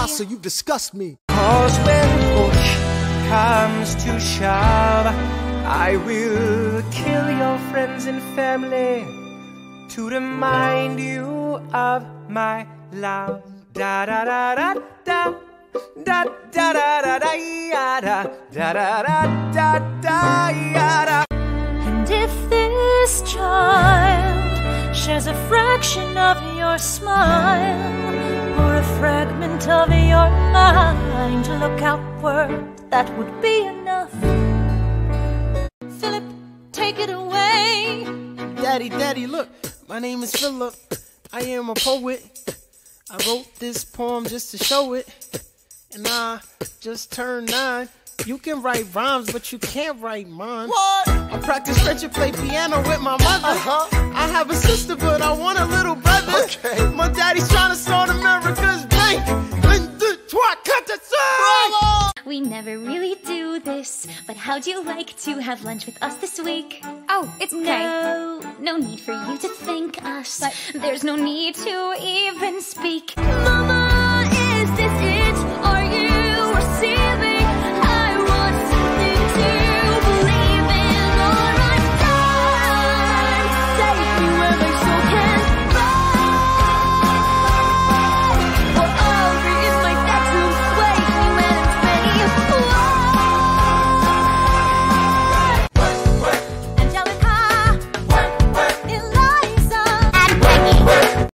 until you disgust me. Cause when push comes to shove, I will kill your friends and family to remind you of my love. Da da da da da. Da da da da da ya da da da da da da ya da. And if this child shares a fraction of your smile or a fragment of your mind, look outward, that would be enough. Philip, take it away. Daddy, daddy, look, my name is Philip. I am a poet. I wrote this poem just to show it. And I just turned nine. You can write rhymes, but you can't write mine. What? I practice French and play piano with my mother. Uh-huh. I have a sister, but I want a little brother. Okay. My daddy's trying to never really do this, but how'd you like to have lunch with us this week? Oh, it's okay. No, no need for you to thank us. But There's no need to even speak.